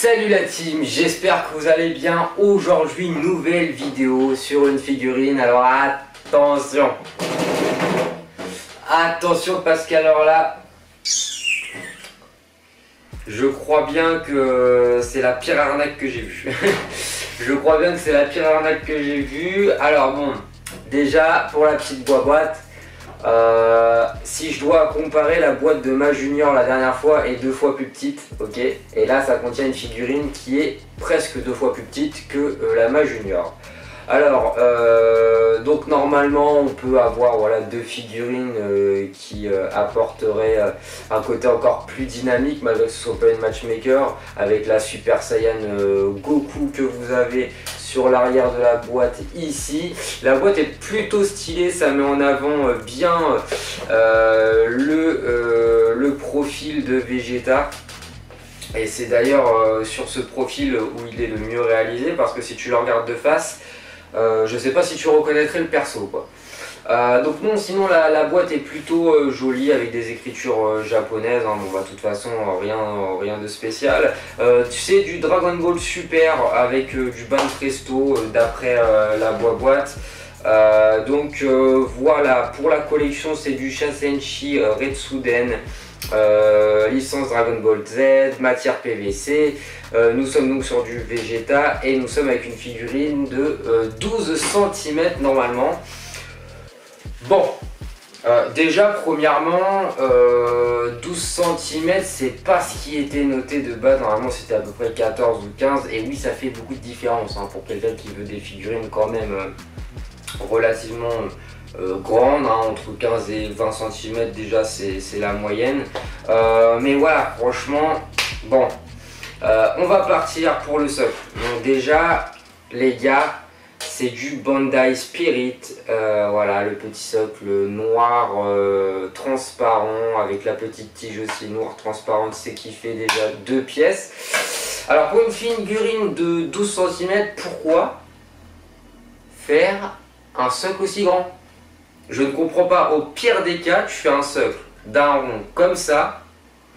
Salut la team, j'espère que vous allez bien. Aujourd'hui, nouvelle vidéo sur une figurine. Alors attention Attention parce qu'alors là, je crois bien que c'est la pire arnaque que j'ai vue. je crois bien que c'est la pire arnaque que j'ai vue. Alors bon, déjà pour la petite boîte, euh, si je dois comparer la boîte de ma junior la dernière fois est deux fois plus petite, ok Et là ça contient une figurine qui est presque deux fois plus petite que euh, la ma junior. Alors, euh, donc normalement on peut avoir voilà, deux figurines qui apporteraient un côté encore plus dynamique malgré que ce soit pas une matchmaker avec la Super Saiyan Goku que vous avez sur l'arrière de la boîte ici. La boîte est plutôt stylée, ça met en avant euh, bien euh, le, euh, le profil de Vegeta. Et c'est d'ailleurs sur ce profil où il est le mieux réalisé parce que si tu le regardes de face, je sais pas si tu reconnaîtrais le perso quoi. Euh, donc non, sinon la, boîte est plutôt euh, jolie avec des écritures euh, japonaises. Hein, bon, bah, de toute façon, rien, rien de spécial. tu sais, du Dragon Ball Super avec du Ban Presto d'après la boîte. donc voilà, pour la collection, c'est du Shasenshi Retsuden. licence Dragon Ball Z, matière PVC. nous sommes donc sur du Vegeta et nous sommes avec une figurine de 12 cm normalement. Bon, euh, déjà, premièrement, 12 euh, cm, c'est pas ce qui était noté de base. Normalement, c'était à peu près 14 ou 15. Et oui, ça fait beaucoup de différence hein, pour quelqu'un qui veut des figurines quand même euh, relativement grandes. Hein, entre 15 et 20 cm, déjà, c'est la moyenne. mais voilà, franchement, bon, on va partir pour le socle. Donc, déjà, les gars, c'est du Bandai Spirit, euh, voilà le petit socle noir euh, transparent avec la petite tige aussi noire transparente, c'est qui fait déjà deux pièces. Alors pour une figurine de 12 cm, pourquoi faire un socle aussi grand? Je ne comprends pas, au pire des cas, tu fais un socle d'un rond comme ça,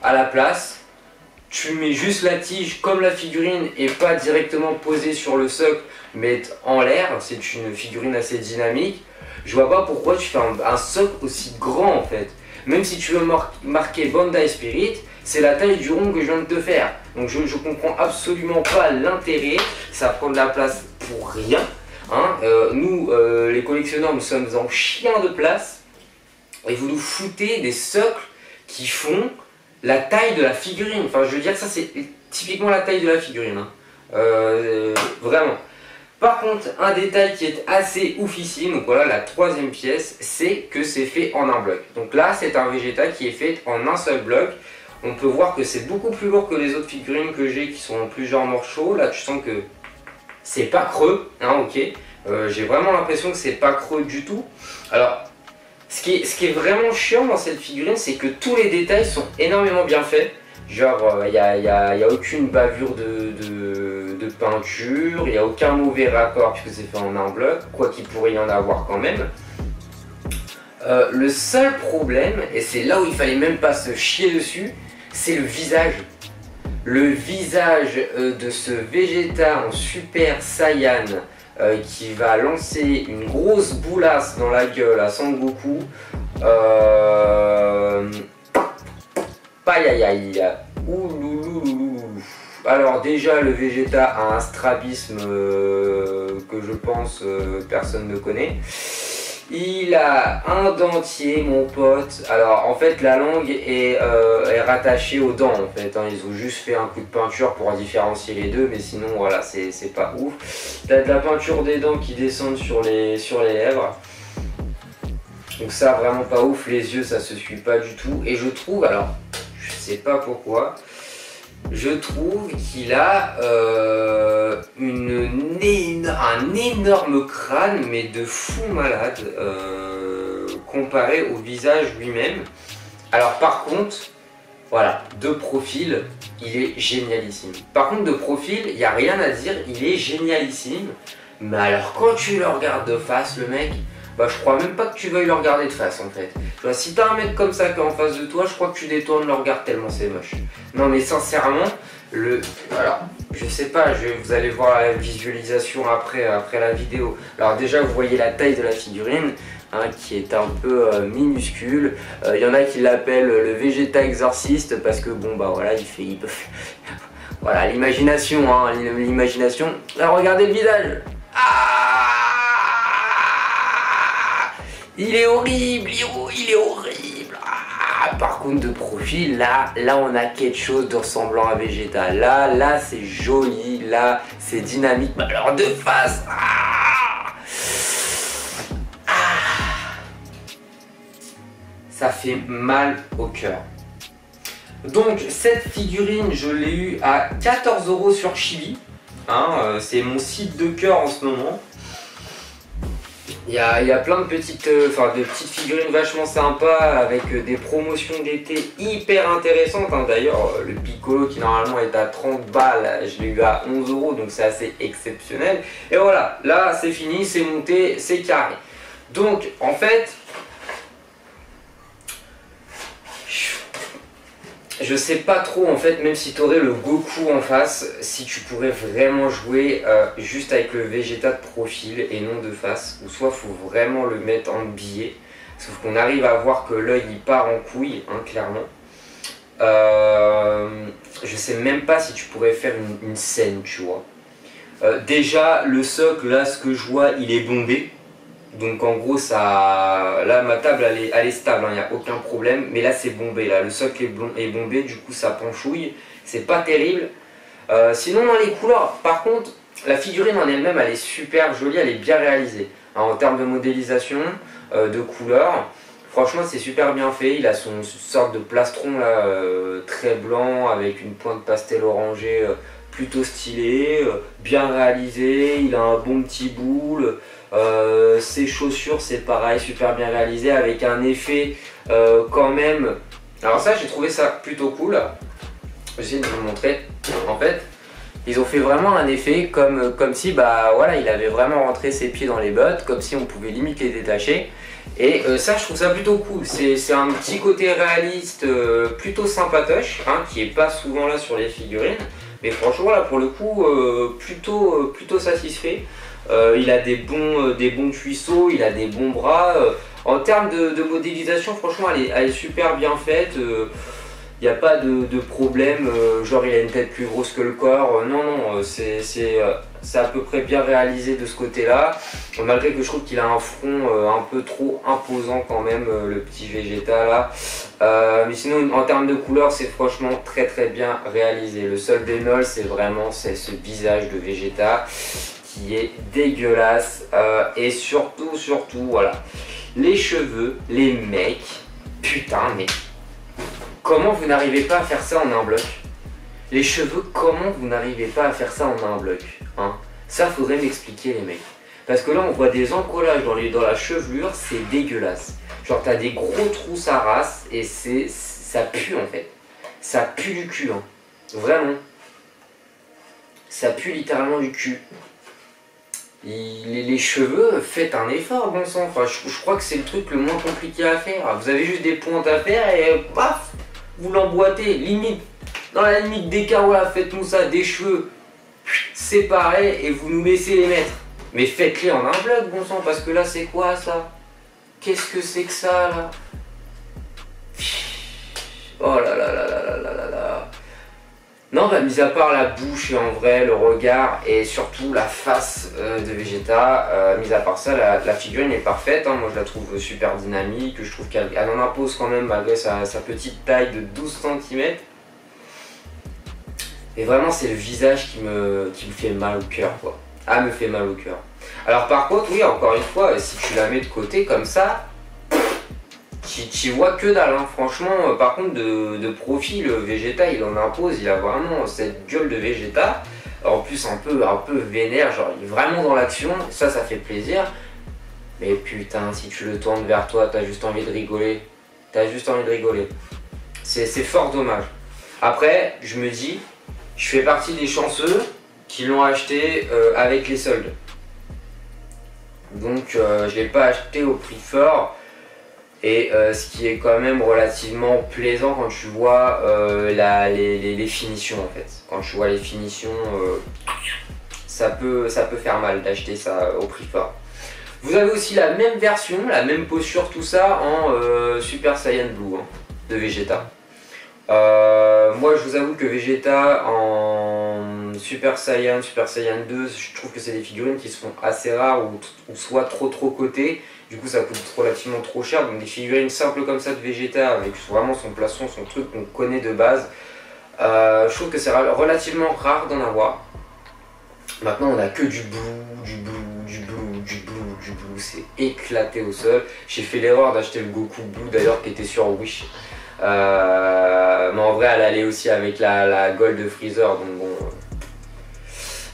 à la place, tu mets juste la tige comme la figurine et pas directement posée sur le socle mais en l'air, c'est une figurine assez dynamique. Je vois pas pourquoi tu fais un, socle aussi grand en fait. Même si tu veux marquer Bandai Spirit, c'est la taille du rond que je viens de te faire. Donc je, comprends absolument pas l'intérêt, ça prend de la place pour rien. Hein. Euh, nous, euh, les collectionneurs, nous sommes en chien de place et vous nous foutez des socles qui font la taille de la figurine. Enfin, je veux dire, ça c'est typiquement la taille de la figurine. Hein. Euh, vraiment. Par contre, un détail qui est assez oufissime, donc voilà la troisième pièce, c'est que c'est fait en un bloc. Donc là, c'est un Vegeta qui est fait en un seul bloc. On peut voir que c'est beaucoup plus lourd que les autres figurines que j'ai qui sont en plusieurs morceaux. Là, tu sens que c'est pas creux, hein, ok. Euh, j'ai vraiment l'impression que c'est pas creux du tout. Alors, ce qui, est, vraiment chiant dans cette figurine, c'est que tous les détails sont énormément bien faits. Genre, il euh, n'y a, a, aucune bavure de, peinture, il n'y a aucun mauvais raccord puisque c'est fait en un bloc, quoi qu'il pourrait y en avoir quand même. Euh, le seul problème, et c'est là où il fallait même pas se chier dessus, c'est le visage. Le visage euh, de ce Vegeta en Super Saiyan qui va lancer une grosse boulasse dans la gueule à Sangoku. Euh, aïe Alors déjà le Vegeta a un strabisme euh, que je pense euh, personne ne connaît. Il a un dentier mon pote. Alors en fait la langue est, euh, rattachée aux dents en fait. Hein. Ils ont juste fait un coup de peinture pour différencier les deux mais sinon voilà c'est pas ouf. T'as de la peinture des dents qui descendent sur les, sur les lèvres. Donc ça vraiment pas ouf, les yeux ça se suit pas du tout. Et je trouve alors sais pas pourquoi. Je trouve qu'il a euh, une, un énorme crâne, mais de fou malade, euh, comparé au visage lui-même. Alors par contre, voilà, de profil, il est génialissime. Par contre, de profil, il n'y a rien à dire, il est génialissime. Mais alors quand tu le regardes de face, le mec, bah je crois même pas que tu veuilles le regarder de face en fait. Tu vois, si t'as un mec comme ça qui est en face de toi, je crois que tu détournes le regard tellement c'est moche. Non mais sincèrement, le... Alors, je sais pas, vous allez voir la visualisation après, après la vidéo. Alors déjà, vous voyez la taille de la figurine. Hein, qui est un peu euh, minuscule. Il euh, y en a qui l'appellent le Vegeta exorciste parce que bon bah voilà, il fait, voilà l'imagination, hein, l'imagination. Regardez le visage. Ah il est horrible, il est horrible. Ah, par contre de profil, là, là on a quelque chose de ressemblant à Vegeta. Là, là c'est joli, là c'est dynamique. alors de face. Ah ça fait mal au cœur. Donc cette figurine, je l'ai eu à 14 euros sur Chibi. Hein, euh, c'est mon site de cœur en ce moment. Il y a, plein de petites, euh, figurines vachement sympas avec euh, des promotions d'été hyper intéressantes. Hein. D'ailleurs, le Piccolo qui normalement est à 30 balles, je l'ai eu à 11 euros, donc c'est assez exceptionnel. Et voilà, là c'est fini, c'est monté, c'est carré. Donc en fait, Je sais pas trop en fait, même si tu aurais le Goku en face, si tu pourrais vraiment jouer euh, juste avec le Vegeta de profil et non de face, ou soit faut vraiment le mettre en billet, sauf qu'on arrive à voir que l'œil il part en couille, hein, clairement. Euh, je sais même pas si tu pourrais faire une, scène, tu vois. Euh, déjà, le socle, là, ce que je vois, il est bombé. Donc en gros, ça, là ma table elle est, est stable, il hein, n'y a aucun problème. Mais là c'est bombé, là le socle est, bombé, du coup ça penchouille. C'est pas terrible. Euh, sinon dans les couleurs, par contre, la figurine en elle-même elle est super jolie, elle est bien réalisée. en termes de modélisation, euh, de couleurs, franchement c'est super bien fait. Il a son sorte de plastron là, euh, très blanc avec une pointe pastel orangée plutôt stylé, bien réalisé. Il a un bon petit boule. Euh, ces chaussures, c'est pareil, super bien réalisé avec un effet euh, quand même. Alors ça, j'ai trouvé ça plutôt cool. J'essaie de vous montrer. En fait, ils ont fait vraiment un effet comme, comme si bah voilà, il avait vraiment rentré ses pieds dans les bottes, comme si on pouvait limite les détacher. Et euh, ça, je trouve ça plutôt cool. C'est un petit côté réaliste, plutôt sympatoche, hein, qui est pas souvent là sur les figurines. Mais franchement, là, pour le coup, plutôt, plutôt satisfait. Euh, il a des bons, euh, des bons cuisseaux, il a des bons bras. Euh, en termes de, modélisation, franchement, elle est, super bien faite. Il n'y a pas de, problème, genre il a une tête plus grosse que le corps. non, non, c'est à peu près bien réalisé de ce côté-là. Malgré que je trouve qu'il a un front un peu trop imposant quand même, le petit Vegeta là. mais sinon, en termes de couleur, c'est franchement très très bien réalisé. Le seul bémol, c'est vraiment ce visage de Vegeta qui est dégueulasse. Euh, et surtout, surtout, voilà. Les cheveux, les mecs, putain, mais comment vous n'arrivez pas à faire ça en un bloc? Les cheveux, comment vous n'arrivez pas à faire ça en un bloc? Hein Ça, faudrait m'expliquer, les mecs. Parce que là, on voit des encollages dans, la chevelure, c'est dégueulasse. Genre, t'as des gros trous sa race et c'est ça pue en fait. Ça pue du cul, hein. Vraiment. Ça pue littéralement du cul les, cheveux, faites un effort, bon sang. Je, crois que c'est le truc le moins compliqué à faire. Vous avez juste des pointes à faire et paf, vous l'emboîtez. Limite, dans la limite des carreaux faites-nous ça, des cheveux séparés et vous nous laissez les mettre. Mais faites-les en un bloc, bon sang, parce que là, c'est quoi ça? Qu'est-ce que c'est que ça là? Oh là là là là là là là non, bah, mis à part la bouche et en vrai, le regard et surtout la face euh, de Vegeta, euh, mis à part ça, la, figurine est parfaite. Hein. Moi, je la trouve super dynamique. Je trouve qu'elle en impose quand même malgré sa, petite taille de 12 cm. Et vraiment, c'est le visage qui me, qui me fait mal au cœur, quoi. Ah, me fait mal au cœur. Alors, par contre, oui, encore une fois, si tu la mets de côté comme ça, tu vois que dalle, hein. franchement. Euh, par contre, de, profil, euh, Vegeta, il en impose, il a vraiment cette gueule de Vegeta. En plus, un peu, un peu vénère, genre il est vraiment dans l'action, ça, ça fait plaisir. Mais putain, si tu le tournes vers toi, t'as juste envie de rigoler. T'as juste envie de rigoler. C'est fort dommage. Après, je me dis, je fais partie des chanceux qui l'ont acheté euh, avec les soldes. Donc, je l'ai pas acheté au prix fort Et euh, ce qui est quand même relativement plaisant quand tu vois euh, les, finitions en fait. Quand tu vois les finitions, euh, ça, peut, faire mal d'acheter ça au prix fort. Vous avez aussi la même version, la même posture, tout ça en Super Saiyan Blue hein, de Vegeta. Moi je vous avoue que Vegeta en Super Saiyan, Super Saiyan 2, je trouve que c'est des figurines qui sont assez rares ou, soit trop trop cotées du coup, ça coûte relativement trop cher. Donc, des figurines simples comme ça de Vegeta, avec vraiment son plastron, son truc qu'on connaît de base, euh, je trouve que c'est relativement rare d'en avoir. Maintenant, on a que du blue, du blue, du blue, du blue, du blue. C'est éclaté au sol. J'ai fait l'erreur d'acheter le Goku Blue d'ailleurs qui était sur Wish. Euh, mais en vrai, elle allait aussi avec la, la Gold Freezer. Donc bon.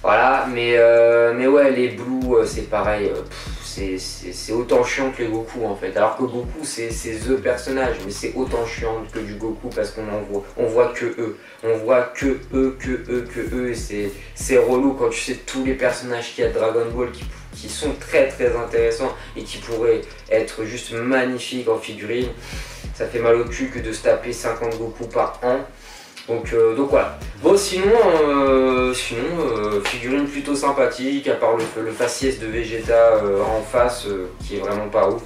voilà, mais, euh, ouais, les Blue, c'est pareil c'est autant chiant que les Goku en fait. Alors que Goku c'est the personnage, mais c'est autant chiant que du Goku parce qu'on en voit, on voit que eux. On voit que eux, que eux, que eux. Et c'est relou quand tu sais tous les personnages qu'il y a de Dragon Ball qui, qui sont très très intéressants et qui pourraient être juste magnifiques en figurine. Ça fait mal au cul que de se taper 50 Goku par an. Donc, euh, donc voilà. Bon, sinon, euh, sinon euh, figurine plutôt sympathique, à part le, le faciès de Vegeta en face qui est vraiment pas ouf.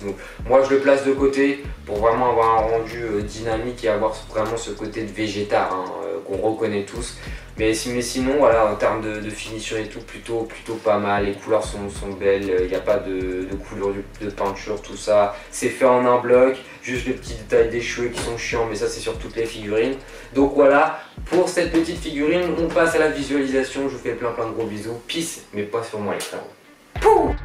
Moi, je le place de côté pour vraiment avoir un rendu dynamique et avoir vraiment ce côté de Vegeta hein, qu'on reconnaît tous. Mais, sinon, en termes de, finition et tout, plutôt, pas mal. Les couleurs sont, belles, il n'y a pas de, couleur de, peinture, tout ça. C'est fait en un bloc, juste les petits détails des cheveux qui sont chiants, mais ça, c'est sur toutes les figurines. Donc voilà, pour cette petite figurine, on passe à la visualisation. Je vous fais plein plein de gros bisous. Peace, mais pas sur moi les frérots.